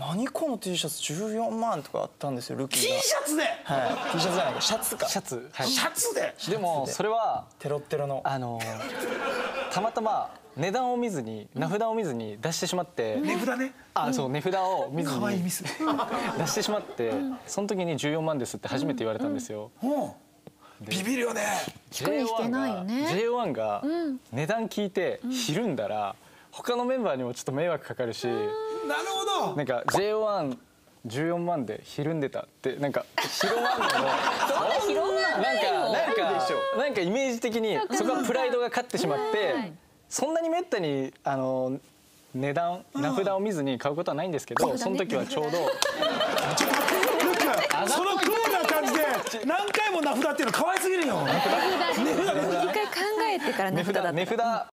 何この T シャツ？14万とかあったんですよルキ T ーが。シャツで？はい。T シャツじゃないか。シャツか。シャツ。はい。シャツで？でもそれはテロッテロの。あのたまたま値段を見ずに名札を見ずに出してしまって。値札ね。あそう値札を見ずに可愛いミス。出してしまってその時に14万ですって初めて言われたんですよ。うん。ビビるよね。低くに引けないよね。J1 が値段聞いてひるんだら他のメンバーにもちょっと迷惑かかるしなるほど。なんか J1 14万でひるんでたってなんか 広まんのもなんかなんかなんかイメージ的にそこはプライドが勝ってしまってそんなにめったにあの値段名札を見ずに買うことはないんですけどその時はちょうどそのクールな感じで何回も名札っていうの可愛すぎるよ。一回考えてから値値札だった。札値札